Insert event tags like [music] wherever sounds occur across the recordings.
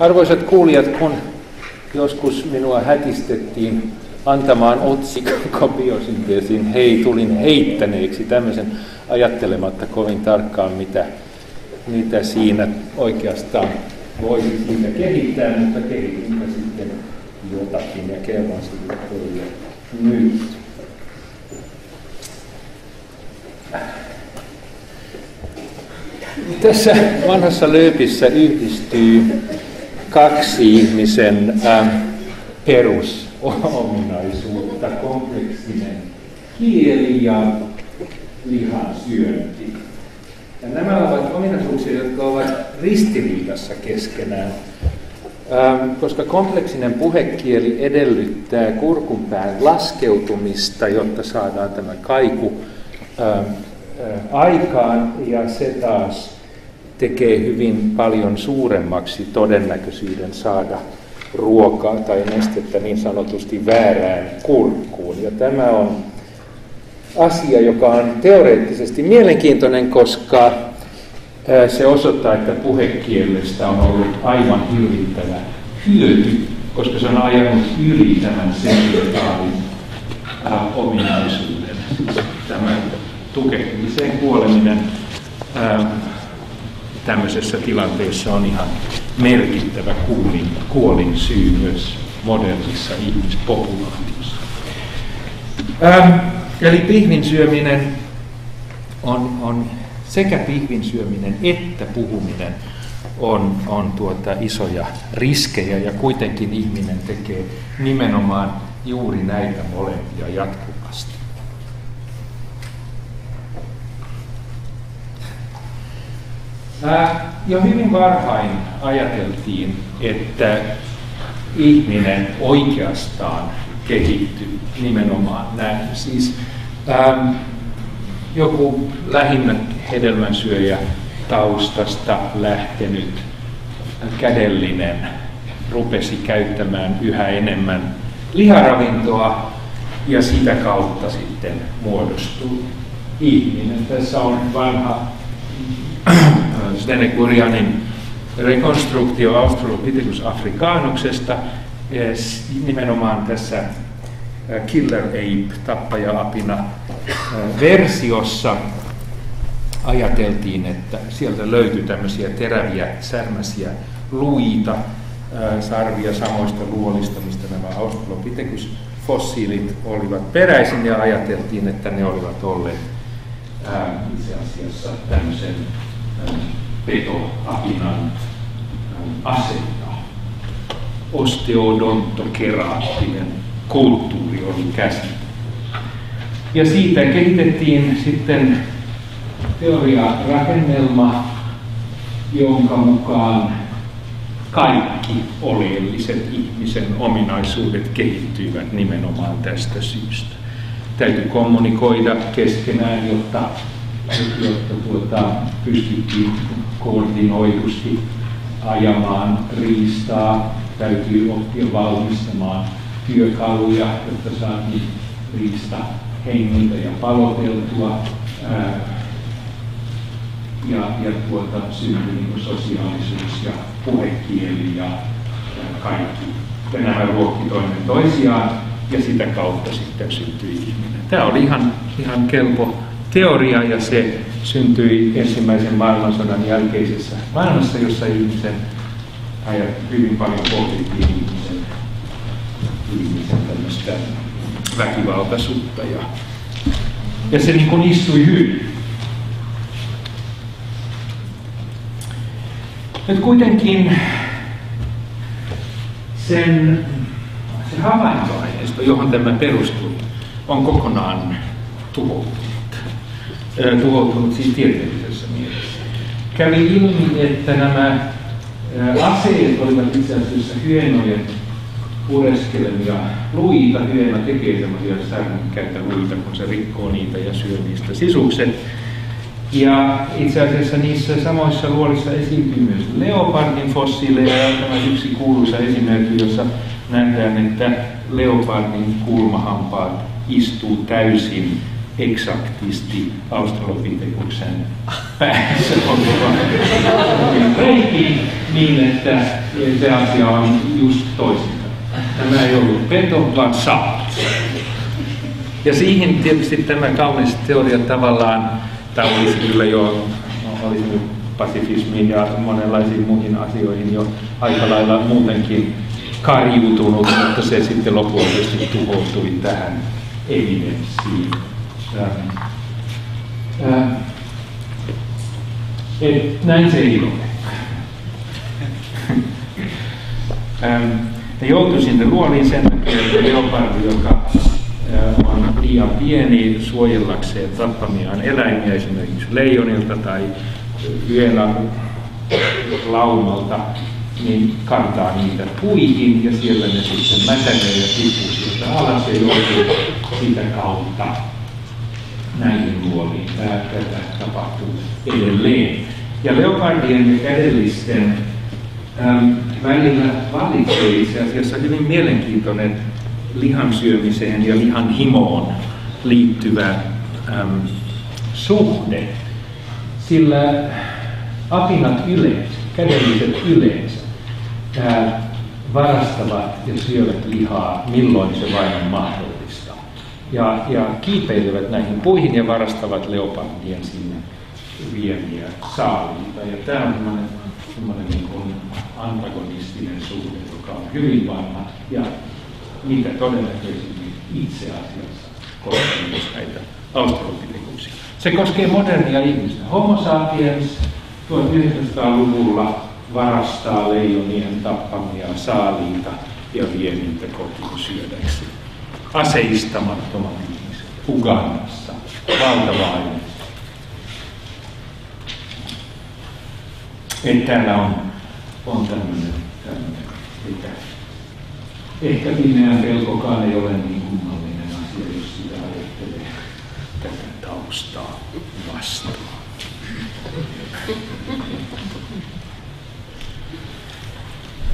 Arvoisat kuulijat, kun joskus minua hätistettiin antamaan otsikko [laughs] biosynteesin hei, tulin heittäneeksi tämmöisen ajattelematta kovin tarkkaan, mitä, mitä siinä oikeastaan voisi siitä kehittää, mutta kehitimme sitten jotakin ja kerran siitä teille nyt. Tässä vanhassa lööpissä yhdistyy kaksi ihmisen äh, perusominaisuutta, kompleksinen kieli ja lihan syönti. Ja nämä ovat ominaisuuksia, jotka ovat ristiriidassa keskenään, ähm, koska kompleksinen puhekieli edellyttää kurkunpään laskeutumista, jotta saadaan tämä kaiku ähm, äh, aikaan, ja se taas tekee hyvin paljon suuremmaksi todennäköisyyden saada ruokaa tai nestettä niin sanotusti väärään kurkkuun. Ja tämä on asia, joka on teoreettisesti mielenkiintoinen, koska se osoittaa, että puhekielestä on ollut aivan hirvittävä hyöty, koska se on ajanut yli tämän sekretaarin ominaisuuden. Siis tämän tukehtumiseen kuoleminen tämmöisessä tilanteessa on ihan merkittävä kuolin, kuolin syy myös modernissa ihmispopulaatiossa. Ähm, eli pihvin syöminen on, on sekä pihvin syöminen että puhuminen on, on tuota isoja riskejä ja kuitenkin ihminen tekee nimenomaan juuri näitä molempia jatkuvasti. Jo hyvin varhain ajateltiin, että ihminen oikeastaan kehittyy nimenomaan näin. Siis ähm, joku lähinnä hedelmänsyöjä taustasta lähtenyt kädellinen rupesi käyttämään yhä enemmän liharavintoa ja sitä kautta sitten muodostuu ihminen. Tässä on vanha Stenekurianin rekonstruktio Australopithecus africanuksesta. Nimenomaan tässä Killer Ape, tappaja-apina versiossa ajateltiin, että sieltä löytyi tämmöisiä teräviä, särmäisiä luita, sarvia samoista luolista, mistä nämä Australopithecus fossiilit olivat peräisin ja ajateltiin, että ne olivat olleet itse asiassa tämmöisen petoapinan asetta. Osteodontokeraattinen kulttuuri oli käsite. Ja siitä kehitettiin sitten teoriarakennelma, jonka mukaan kaikki oleelliset ihmisen ominaisuudet kehittyivät nimenomaan tästä syystä. Täytyy kommunikoida keskenään, jotta jotta tuota, pystyttiin koordinoidusti ajamaan riistaa. Täytyy oppia valmistamaan työkaluja, jotta saatiin riista hengiltä ja paloteltua. Ää, ja, ja tuota, syntyi niin sosiaalisuus ja puhekieli ja, ja kaikki. Ja nämä ruokki toinen toisiaan ja sitä kautta sitten syntyi ihminen. Tämä oli ihan, ihan kelpo teoria ja se syntyi ensimmäisen maailmansodan jälkeisessä maailmassa, jossa ihmisen ajat hyvin paljon pohdittiin ihmisen, ihmisen tämmöistä väkivaltaisuutta ja, ja se niin kuin istui hyvin. Nyt kuitenkin sen, se havaintoaineisto, johon tämä perustui, on kokonaan tuhoutunut tuhoutunut siis tieteellisessä mielessä. Kävi ilmi, että nämä aseet olivat itse asiassa hyenojen pureskelemia luita. Hyena tekee semmoisia särmykkäitä luita, kun se rikkoo niitä ja syö niistä sisukset. Ja itse asiassa niissä samoissa luolissa esiintyy myös leopardin fossiileja ja tämä yksi kuuluisa esimerkki, jossa nähdään, että leopardin kulmahampaat istuu täysin eksaktisti Australopithecuksen päässä reikin niin, että se asia on just toisinta. Tämä ei ollut peto, vaan saavutus. Ja siihen tietysti tämä kaunis teoria tavallaan, tämä olisi kyllä jo, olisi pasifismiin ja monenlaisiin muihin asioihin jo aika lailla muutenkin karjuutunut, mutta se sitten lopullisesti tuhoutui tähän evidenssiin. Äh, et, näin se ei ole. ähm, ja joutui sinne luoliin sen takia, leopardi, joka on liian pieni suojellakseen tappamiaan eläimiä, esimerkiksi leijonilta tai yöllä laumalta, niin kantaa niitä puihin ja siellä ne sitten mätänee ja tippuu sieltä alas ja joutuu sitä kautta näihin luoliin. Tätä tapahtuu edelleen. Ja leopardien ja kädellisten äm, välillä valitsee itse asiassa hyvin mielenkiintoinen lihan syömiseen ja lihan himoon liittyvä äm, suhde. Sillä apinat yleensä, kädelliset yleensä, ää, varastavat ja syövät lihaa, milloin se vain on mahdollista. Ja, ja kiipeilevät näihin puihin ja varastavat leopardien sinne viemiä saaliita. Ja tämä on semmoinen, semmoinen niin kuin antagonistinen suhde, joka on hyvin vanha ja mitä todennäköisimmin itse asiassa koskee myös näitä australopithekusia. Se koskee modernia ihmistä. Homo sapiens 1900-luvulla varastaa leijonien tappamia saaliita ja vie niitä kotiin syödäksi. Aseistamattomat ihmiset Ugandassa. Valtava aine. Että täällä on, on tämmöinen, ehkä, pimeä pelkokaan ei ole niin kummallinen asia, jos sitä ajattelee tätä taustaa vastaan.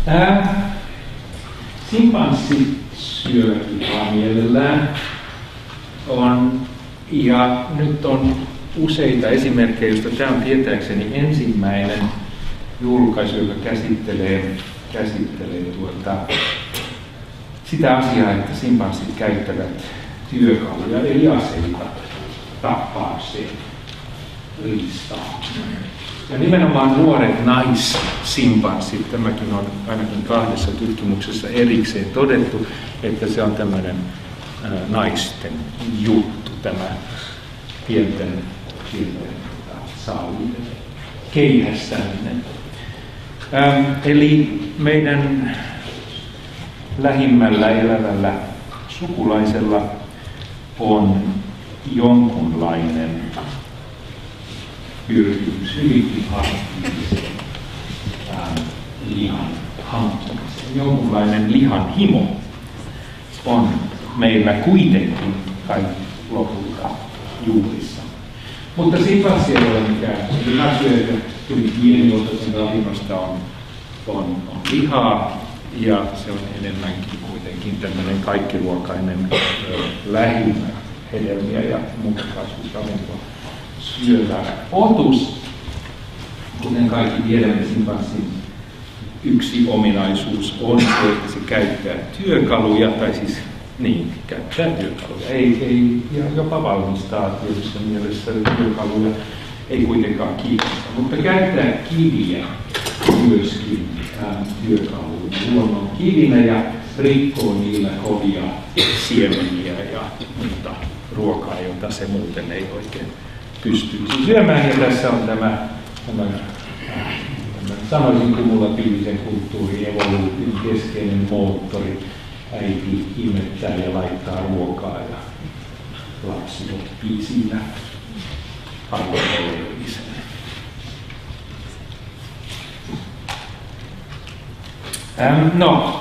Ää, simpanssi syö mielellään. On, ja nyt on useita esimerkkejä, joista tämä on tietääkseni ensimmäinen julkaisu, joka käsittelee, käsittelee tuota, sitä asiaa, että simpanssit käyttävät työkaluja eli aseita tappaakseen riistaa. Ja nimenomaan nuoret naissimpanssit, tämäkin on ainakin kahdessa tutkimuksessa erikseen todettu, että se on tämmöinen naisten juttu, tämä pienten, pienten saaliiden keihästäminen. Ähm, eli meidän lähimmällä elävällä sukulaisella on jonkunlainen pyrkimys hyvinkin aktiiviseen ähm, lihan hankkimiseen. Jonkunlainen lihan himo on meillä kuitenkin kai lopulta juurissa. Mutta sipassi ei ole mikään lihasyöjä, hyvin pienimuotoisen ravinnosta on, on, on lihaa, ja se on enemmänkin kuitenkin tämmöinen kaikkiruokainen lähinnä hedelmiä ja muuta kasvisravintoa syövä otus. Kuten kaikki tiedämme, simpanssin yksi ominaisuus on se, että se käyttää työkaluja, tai siis niin, käyttää työkaluja. Ei, ei, ja jopa valmistaa tietysti mielessä työkaluja, ei kuitenkaan kiinnosta, mutta käyttää kiviä myöskin ää, työkaluja luonnon kivinä ja rikkoo niillä kovia siemeniä ja muuta ruokaa, jota se muuten ei oikein pystyisi syömään. Ja tässä on tämä, tämä, tämä sanoisin kumulatiivisen kulttuurin evoluutin keskeinen moottori. Äiti imettää ja laittaa ruokaa ja lapsi oppii siinä arvoinen Ähm, no,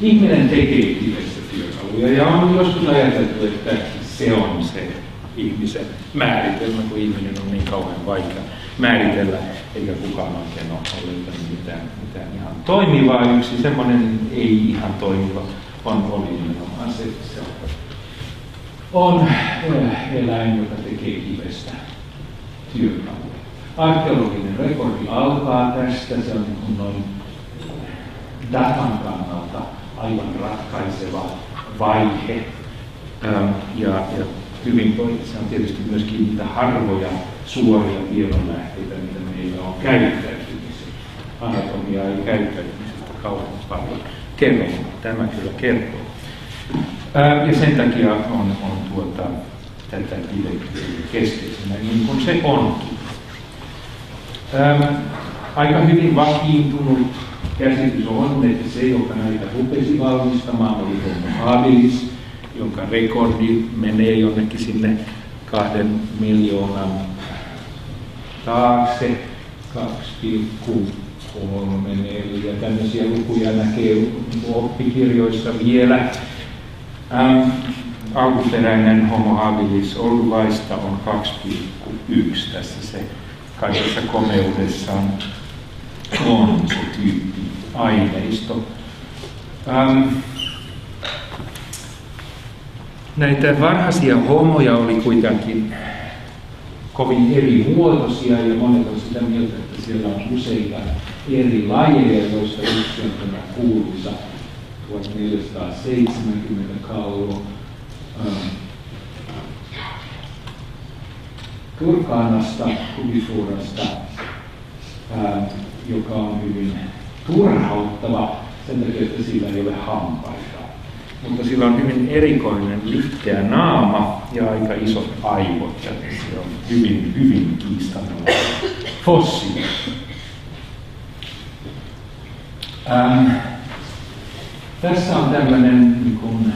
ihminen tekee kivessä työkaluja ja on joskus ajateltu, että se on se ihmisen määritelmä, kun ihminen on niin kauhean vaikea määritellä, eikä kukaan oikein ole löytänyt mitään, mitään ihan toimivaa. Yksi semmoinen ei ihan toimiva on oli nimenomaan se, se on on eläin, joka tekee kivestä työkaluja. Arkeologinen rekordi alkaa tästä, se on niin noin datan kannalta aivan ratkaiseva vaihe. Ja, ja hyvin se on tietysti myöskin niitä harvoja suoria tiedonlähteitä, mitä meillä on käyttäytymiseen. Anatomia ei käyttäytymisestä kauhean paljon kerro, tämä kyllä kertoo. Ja sen takia on, on tuota, tätä pidetty keskeisenä, niin kuin se onkin. Aika hyvin vakiintunut käsitys on, että se, joka näitä rupesi valmistamaan, oli habilis, jonka rekordi menee jonnekin sinne kahden miljoonan taakse, 2,3, 4, tämmöisiä lukuja näkee oppikirjoissa vielä. Ähm, alkuperäinen Homo habilis Ouluvaista on 2,1. Tässä se kaikessa komeudessaan on se tyyppi aineisto. Ähm, näitä varhaisia homoja oli kuitenkin kovin eri muotoisia ja monet ovat sitä mieltä, että siellä on useita eri lajeja, joista yksi on tämä kuuluisa 1470 kallo. Ähm, Turkaanasta, Kubifuurasta, ähm, joka on hyvin turhauttava sen takia, että sillä ei ole hampaita. Mutta sillä on hyvin erikoinen liitteä naama ja aika isot aivot ja se on hyvin, hyvin kiistanalainen fossiili. Ähm, tässä on tämmöinen, niin kuin,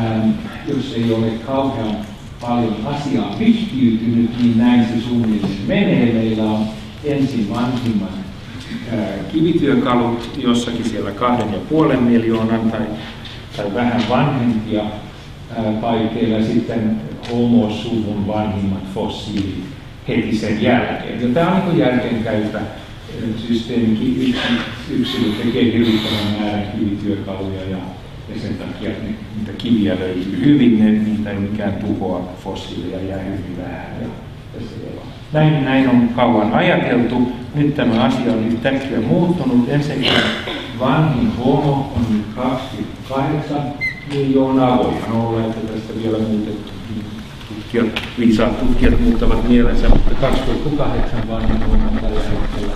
ähm, jos ei ole kauhean paljon asiaa vihkiytynyt, niin näin se suunnilleen menee. Meillä on ensin vanhimman äh, kivityökalut jossakin siellä kahden ja puolen miljoonan tai, tai vähän vanhempia paikkeilla, sitten homosuvun vanhimmat fossiilit heti sen jälkeen. Ja tämä on niin järkeenkäypä systeemi yksilö tekee hirvittävän määrän kivityökaluja ja, ja sen takia ne, niitä kiviä löytyy hyvin, ne, niitä ei mikään tuhoa fossiileja jää hyvin vähän. Näin, näin on kauan ajateltu. Nyt tämä asia on yhtäkkiä muuttunut. Ensinnäkin vanhin homo on nyt 28 miljoonaa. Voihan olla, että tästä vielä muutettu viisaat tutkijat muuttavat mielensä, mutta 2,8 vanhin on tällä hetkellä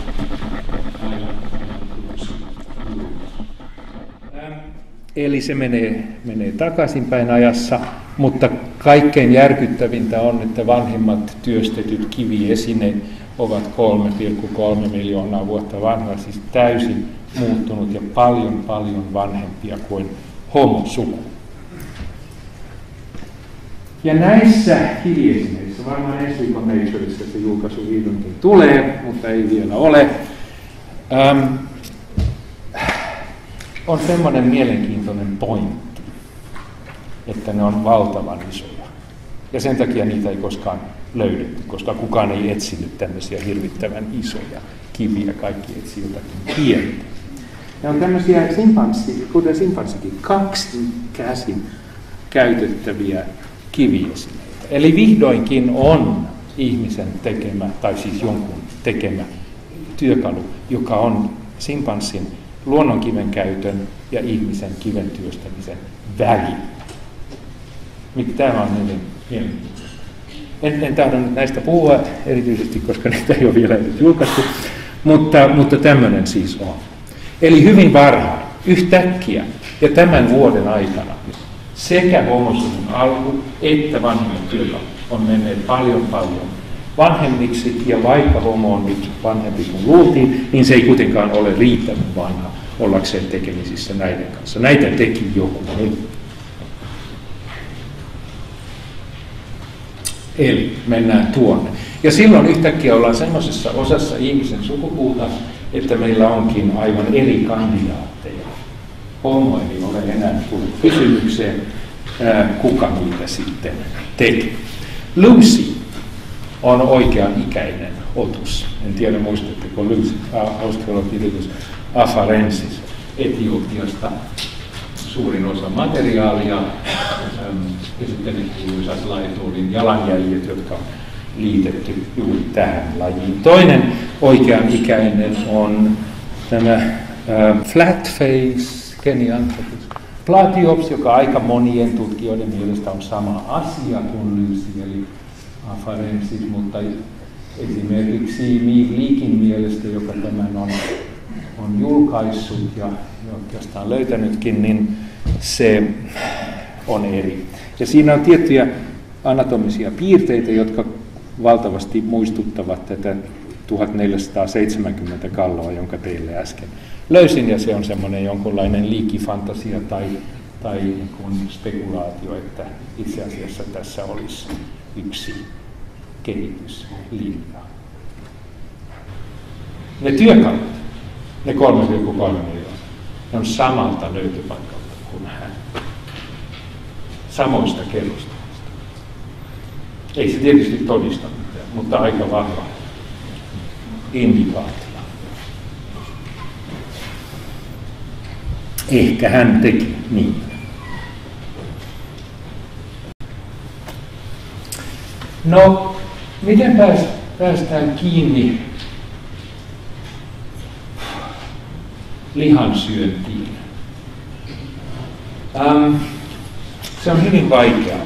Eli se menee, menee takaisinpäin ajassa, mutta kaikkein järkyttävintä on, että vanhimmat työstetyt kiviesineet ovat 3,3 miljoonaa vuotta vanhoja, siis täysin muuttunut ja paljon paljon vanhempia kuin homosuku. Ja näissä kiviesineissä, varmaan ensi viikon se julkaisu vihdoinkin tulee, mutta ei vielä ole, on semmoinen mielenkiintoinen pointti, että ne on valtavan isoja. Ja sen takia niitä ei koskaan löydetty, koska kukaan ei etsinyt tämmöisiä hirvittävän isoja kiviä, kaikki etsi jotakin pientä. Ne on tämmöisiä simpanssi, kuten simpanssikin, kaksi käsin käytettäviä kiviesineitä. Eli vihdoinkin on ihmisen tekemä, tai siis jonkun tekemä työkalu, joka on simpanssin luonnonkiven käytön ja ihmisen kiven työstämisen välillä. Tämä on hyvin mielenkiintoista. En, en tahdo nyt näistä puhua erityisesti, koska niitä ei ole vielä julkaistu, mutta, mutta tämmöinen siis on. Eli hyvin varhain, yhtäkkiä ja tämän vuoden aikana sekä homosuvun alku että vanhemman työllä on menneet paljon paljon vanhemmiksi, ja vaikka homo on nyt vanhempi kuin luultiin, niin se ei kuitenkaan ole riittävän vanha ollakseen tekemisissä näiden kanssa. Näitä teki joku muu. Eli mennään tuonne. Ja silloin yhtäkkiä ollaan semmoisessa osassa ihmisen sukupuuta, että meillä onkin aivan eri kandidaatteja. Homo ei ole enää tullut kysymykseen, kuka niitä sitten teki. Lucy on oikean ikäinen otus. En tiedä muistatteko Lucy, australopithecus afarensis Etiopiasta suurin osa materiaalia, ja sitten kuuluisat laituulin jalanjäljet, jotka on liitetty juuri tähän lajiin. Toinen oikean ikäinen on tämä flat face Kenianthropus platyops, joka aika monien tutkijoiden mielestä on sama asia kuin Lucy, eli afarensis, mutta esimerkiksi Miiv Liikin mielestä, joka tämän on, on julkaissut ja oikeastaan löytänytkin, niin se on eri. Ja siinä on tiettyjä anatomisia piirteitä, jotka valtavasti muistuttavat tätä 1470 kalloa, jonka teille äsken löysin, ja se on semmoinen jonkunlainen liikifantasia tai, tai niin spekulaatio, että itse asiassa tässä olisi yksi kehityslinja. Ne työkalut, ne 3,3 miljoonaa, ne on samalta löytöpaikalta kuin hän. Samoista kerrostumista. Ei se tietysti todista mitään, mutta aika vahva indikaatio. Ehkä hän teki niin. No, miten päästään kiinni lihansyöntiin? Ähm, se on hyvin vaikeaa.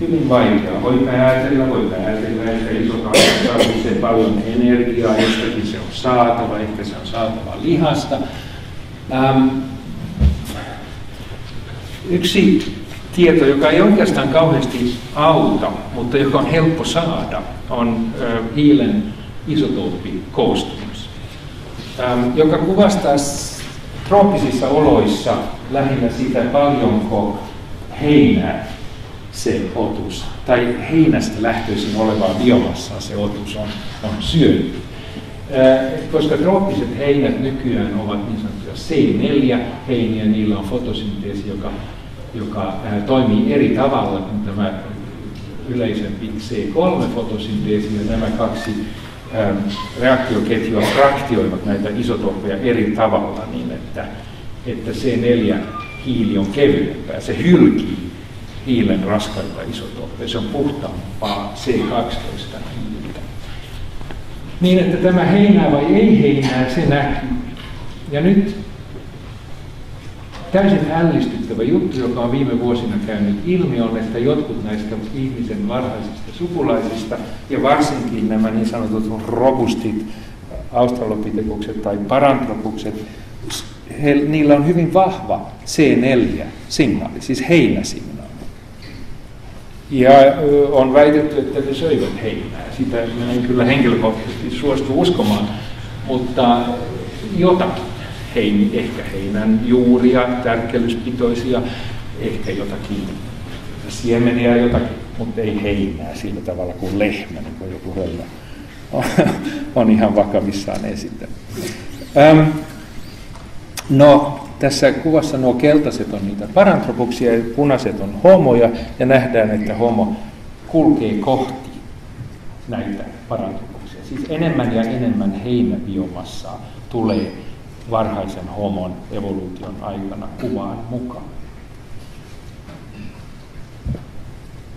Hyvin vaikeaa. Voi päätellä, voi päätellä, että iso tarvitsee paljon energiaa, jostakin se on saatava, ehkä se on saatava lihasta. Ähm, yksi tieto, joka ei oikeastaan kauheasti auta, mutta joka on helppo saada, on hiilen isotooppikoostumus, joka kuvastaa trooppisissa oloissa lähinnä sitä, paljonko heinää se otus, tai heinästä lähtöisin olevaa biomassaa se otus on, on syönyt. Koska trooppiset heinät nykyään ovat niin sanottuja C4-heiniä, niillä on fotosynteesi, joka, joka toimii eri tavalla kuin tämä yleisempi C3-fotosynteesi, ja nämä kaksi reaktioketjua fraktioivat näitä isotoppeja eri tavalla niin, että, että C4-hiili on kevyempää. Se hylkii hiilen raskaita isotoppeja, se on puhtaampaa C12 niin, että tämä heinää vai ei heinää, se näkyy. Ja nyt täysin ällistyttävä juttu, joka on viime vuosina käynyt ilmi, on, että jotkut näistä ihmisen varhaisista sukulaisista, ja varsinkin nämä niin sanotut robustit australopitekukset tai parantropukset, he, niillä on hyvin vahva C4-signaali, siis heinäsignaali. Ja on väitetty, että ne söivät heinää. Sitä en kyllä henkilökohtaisesti suostu uskomaan, mutta jotakin. Heini, ehkä heinän juuria, tärkkelyspitoisia, ehkä jotakin siemeniä jotakin, mutta ei heinää sillä tavalla kuin lehmä, niin kuin joku höllä on ihan vakavissaan esittänyt. Ähm, no, tässä kuvassa nuo keltaiset on niitä parantropuksia ja punaiset on homoja ja nähdään, että homo kulkee kohti näitä parantropuksia. Siis enemmän ja enemmän heinäbiomassaa tulee varhaisen homon evoluution aikana kuvaan mukaan.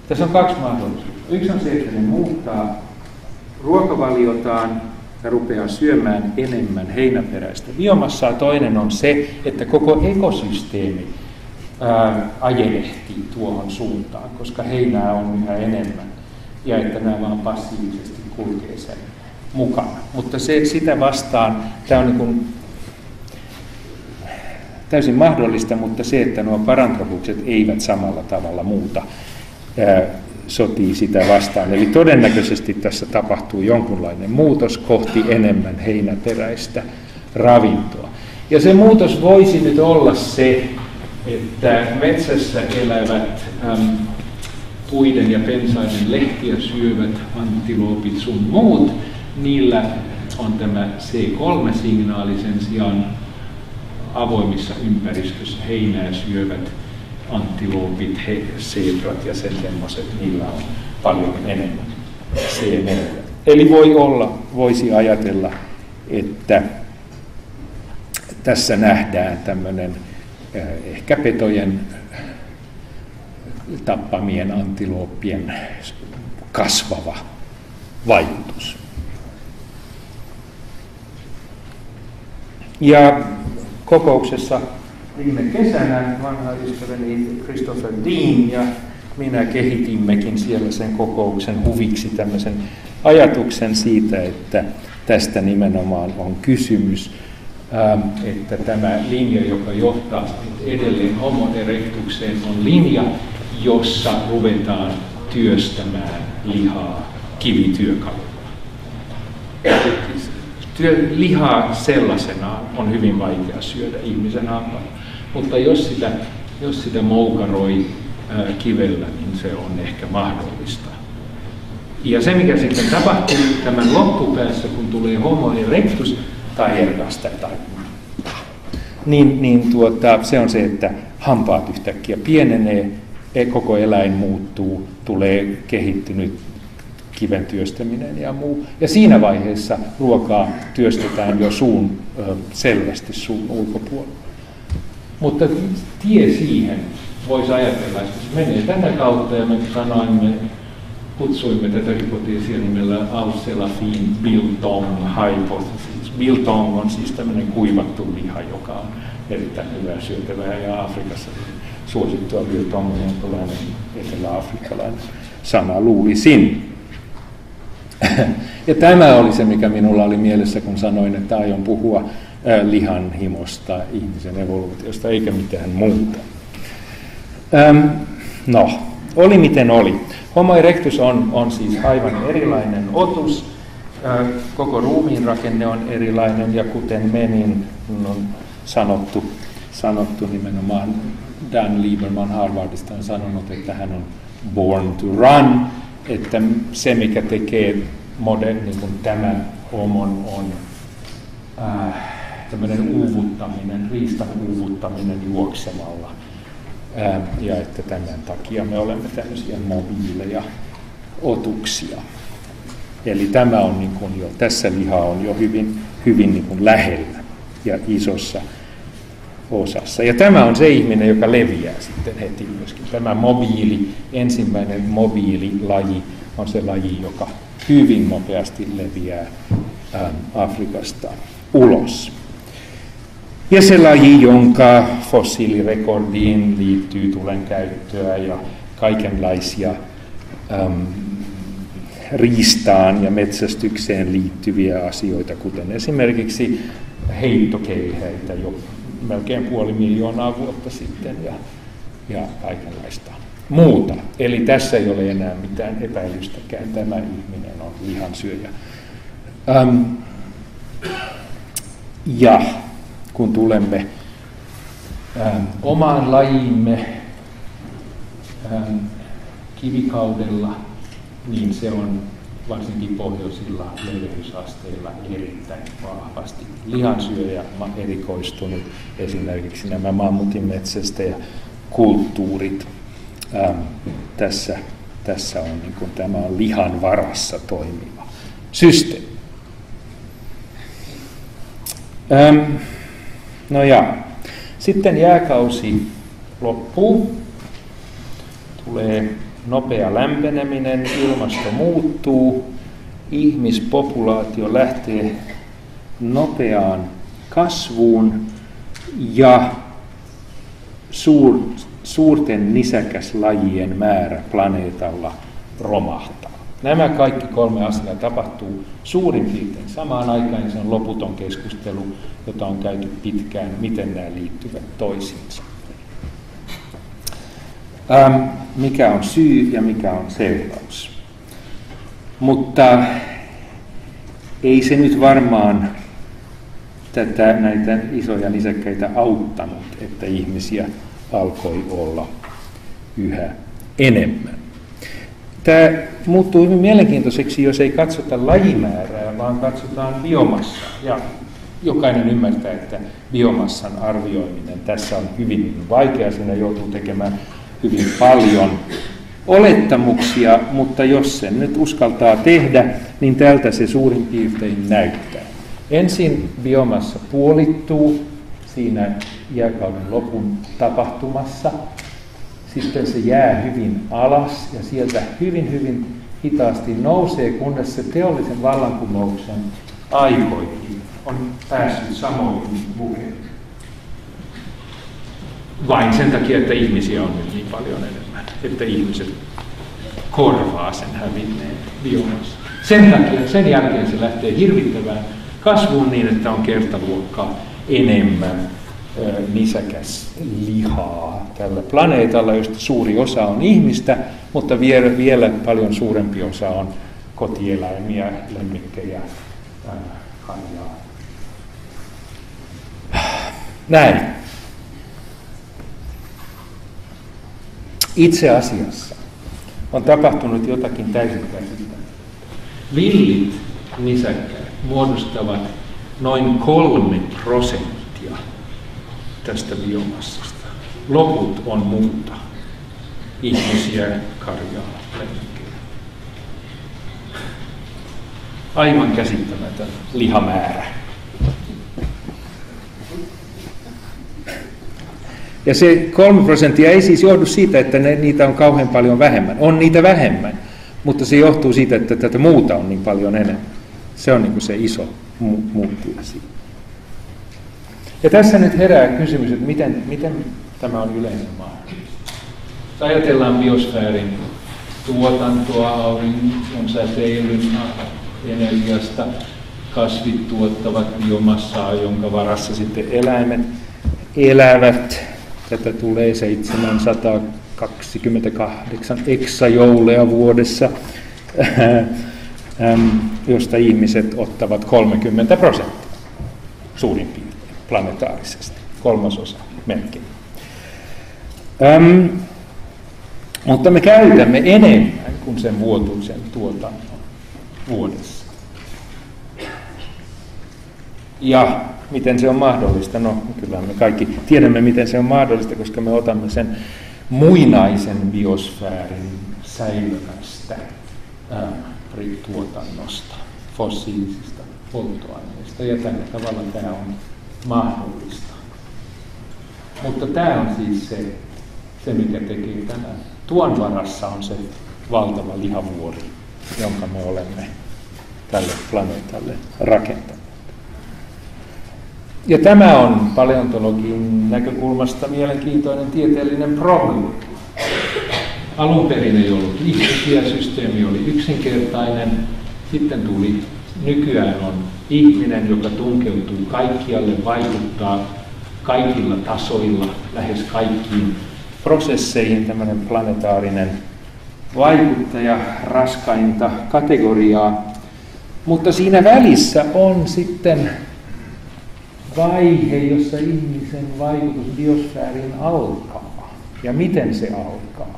Tässä on kaksi mahdollisuutta. Yksi on se, että ne muuttaa ruokavaliotaan ja rupeaa syömään enemmän heinäperäistä biomassaa. Toinen on se, että koko ekosysteemi ajelehtii tuohon suuntaan, koska heinää on yhä enemmän ja että nämä vaan passiivisesti kulkee sen mukana. Mutta se, sitä vastaan, tämä on niin täysin mahdollista, mutta se, että nuo parantropukset eivät samalla tavalla muuta ää, sotii sitä vastaan. Eli todennäköisesti tässä tapahtuu jonkunlainen muutos kohti enemmän heinäperäistä ravintoa. Ja se muutos voisi nyt olla se, että metsässä elävät äm, puiden ja pensaiden lehtiä syövät antiloopit sun muut, niillä on tämä C3-signaali sen sijaan avoimissa ympäristössä heinää syövät antiloopit, he, zebrat ja sen semmoiset, niillä on paljon enemmän c Eli voi olla, voisi ajatella, että tässä nähdään tämmöinen ehkä petojen tappamien antilooppien kasvava vaikutus. Ja kokouksessa viime kesänä vanha ystäväni Christopher Dean ja minä kehitimmekin siellä sen kokouksen huviksi tämmöisen ajatuksen siitä, että tästä nimenomaan on kysymys, ähm, että tämä linja, joka johtaa edelleen homo erectukseen, on linja, jossa ruvetaan työstämään lihaa kivityökalulla. Työ, lihaa sellaisena on hyvin vaikea syödä ihmisen hampailla, mutta jos sitä, jos sitä moukaroi ää, kivellä, niin se on ehkä mahdollista. Ja se, mikä sitten tapahtuu tämän loppupäässä, kun tulee homo erectus tai erkasta tai niin, niin tuota, se on se, että hampaat yhtäkkiä pienenee, e, koko eläin muuttuu, tulee kehittynyt kiven työstäminen ja muu. Ja siinä vaiheessa ruokaa työstetään jo suun selvästi suun ulkopuolella. Mutta tie siihen voisi ajatella, että se menee tätä kautta ja me sanoimme, kutsuimme tätä hypoteesia nimellä Al-Selafin Biltong hypothesis. Biltong on siis tämmöinen kuivattu liha, joka on erittäin hyvää syötävää ja Afrikassa suosittua Biltong on tällainen etelä-afrikkalainen sana luulisin. Ja tämä oli se, mikä minulla oli mielessä, kun sanoin, että aion puhua lihan himosta, ihmisen evoluutiosta, eikä mitään muuta. Öm, no, oli miten oli. Homo erectus on, on siis aivan erilainen otus. Koko ruumiin rakenne on erilainen ja kuten menin on sanottu, sanottu nimenomaan Dan Lieberman Harvardista on sanonut, että hän on born to run, että se mikä tekee moderni kuin tämän homon on äh, tämmöinen uuvuttaminen, riistan uuvuttaminen juoksemalla. Äh, ja että tämän takia me olemme tämmöisiä mobiileja otuksia. Eli tämä on niin kuin jo, tässä liha on jo hyvin, hyvin niin kuin lähellä ja isossa osassa. Ja tämä on se ihminen, joka leviää sitten heti myöskin. Tämä mobiili, ensimmäinen mobiililaji on se laji, joka hyvin nopeasti leviää ähm, Afrikasta ulos. Ja se laji, jonka fossiilirekordiin liittyy tulen käyttöä ja kaikenlaisia äm, riistaan ja metsästykseen liittyviä asioita, kuten esimerkiksi heittokeihäitä jo melkein puoli miljoonaa vuotta sitten ja, ja kaikenlaista muuta. Eli tässä ei ole enää mitään epäilystäkään, tämä ihminen on lihansyöjä. Ähm, ja kun tulemme ähm, omaan lajiimme ähm, kivikaudella, niin se on varsinkin pohjoisilla leveysasteilla erittäin vahvasti. Lihansyöjä erikoistunut, esimerkiksi nämä mammutin metsästä ja kulttuurit ähm, tässä, tässä on niin kuin, tämä on lihan varassa toimiva systeemi. Ähm, no ja, sitten jääkausi loppuu, tulee nopea lämpeneminen, ilmasto muuttuu, ihmispopulaatio lähtee nopeaan kasvuun ja suur, suurten nisäkäslajien määrä planeetalla romahtaa. Nämä kaikki kolme asiaa tapahtuu suurin piirtein samaan aikaan, ja se on loputon keskustelu, jota on käyty pitkään, miten nämä liittyvät toisiinsa. Ähm, mikä on syy ja mikä on seuraus. Mutta ei se nyt varmaan tätä, näitä isoja nisäkkäitä auttanut, että ihmisiä alkoi olla yhä enemmän. Tämä muuttuu hyvin mielenkiintoiseksi, jos ei katsota lajimäärää, vaan katsotaan biomassaa. Ja jokainen ymmärtää, että biomassan arvioiminen tässä on hyvin vaikea, siinä joutuu tekemään hyvin paljon olettamuksia, mutta jos sen nyt uskaltaa tehdä, niin tältä se suurin piirtein näyttää. Ensin biomassa puolittuu, siinä jääkauden lopun tapahtumassa. Sitten se jää hyvin alas ja sieltä hyvin hyvin hitaasti nousee, kunnes se teollisen vallankumouksen aikoihin on päässyt samoihin lukemiin. Vain sen takia, että ihmisiä on nyt niin paljon enemmän, että ihmiset korvaa sen hävinneen biomassa. Sen takia, sen jälkeen se lähtee hirvittävään kasvuun niin, että on kertaluokkaa enemmän nisäkäs lihaa tällä planeetalla, josta suuri osa on ihmistä, mutta vielä, vielä paljon suurempi osa on kotieläimiä, lemmikkejä, karjaa. Näin. Itse asiassa on tapahtunut jotakin täysin käsittämätöntä. Villit nisäkkäät muodostavat noin kolme prosenttia tästä biomassasta. Loput on muuta. Ihmisiä, karjaa, lemmikkejä. Aivan käsittämätön lihamäärä. Ja se kolme prosenttia ei siis johdu siitä, että ne, niitä on kauhean paljon vähemmän. On niitä vähemmän, mutta se johtuu siitä, että tätä muuta on niin paljon enemmän. Se on niin se iso mu- muuttuja siinä. Ja tässä nyt herää kysymys, että miten, miten tämä on yleinen mahdollista. Ajatellaan biosfäärin tuotantoa, auringon säteilyn energiasta, kasvit tuottavat biomassaa, jonka varassa sitten eläimet elävät. Tätä tulee 728 eksajoulea vuodessa, josta ihmiset ottavat 30 prosenttia suurin piirtein planetaarisesti, kolmasosa melkein. Öm, mutta me käytämme enemmän kuin sen vuotuisen tuotannon vuodessa. Ja miten se on mahdollista? No kyllä me kaikki tiedämme, miten se on mahdollista, koska me otamme sen muinaisen biosfäärin säilymästä tuotannosta, fossiilisista polttoaineista. Ja tällä tavalla tämä on mahdollista. Mutta tämä on siis se, se mikä tekee tänään. Tuon varassa on se valtava lihavuori, jonka me olemme tälle planeetalle rakentaneet. Ja tämä on paleontologin näkökulmasta mielenkiintoinen tieteellinen probleemi. Alun perin ei ollut ihmisiä, systeemi oli yksinkertainen, sitten tuli, nykyään on ihminen, joka tunkeutuu kaikkialle, vaikuttaa kaikilla tasoilla, lähes kaikkiin prosesseihin, tämmöinen planetaarinen vaikuttaja, raskainta kategoriaa. Mutta siinä välissä on sitten vaihe, jossa ihmisen vaikutus biosfääriin alkaa. Ja miten se alkaa?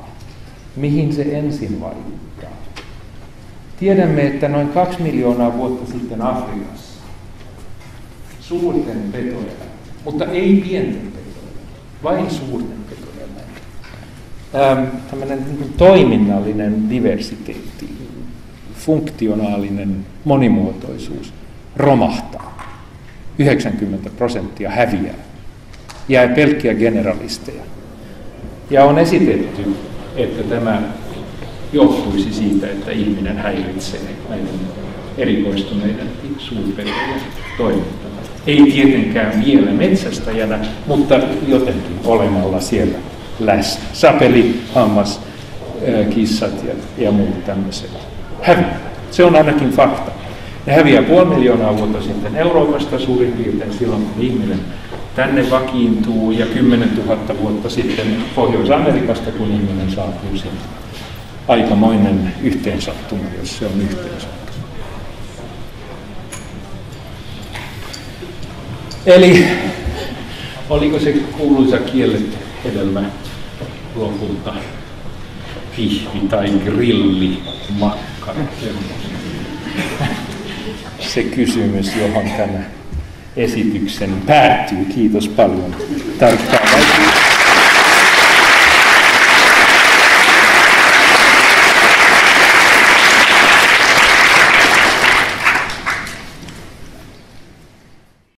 Mihin se ensin vaikuttaa? Tiedämme, että noin kaksi miljoonaa vuotta sitten Afrikassa suurten petojen, mutta ei pienten petojen, vain suurten petojen, tämmöinen niin toiminnallinen diversiteetti, funktionaalinen monimuotoisuus romahtaa. 90 prosenttia häviää. Jää pelkkiä generalisteja. Ja on esitetty, että tämä johtuisi siitä, että ihminen häiritsee näiden erikoistuneiden suurpetojen toimintaa. Ei tietenkään vielä metsästäjänä, mutta jotenkin olemalla siellä läsnä. Sapeli, hammas, kissat ja, ja muut tämmöiset häviää. Se on ainakin fakta. Ne häviää puoli miljoonaa vuotta sitten Euroopasta suurin piirtein silloin, kun ihminen tänne vakiintuu ja 10 000 vuotta sitten Pohjois-Amerikasta, kun ihminen saapuu sinne aikamoinen yhteensattuma, jos se on yhteensattuma. Eli oliko se kuuluisa kielletty hedelmä lopulta pihvi tai grilli, makkara? Se kysymys, johon tämä esityksen päättyy. Kiitos paljon tarkkaan.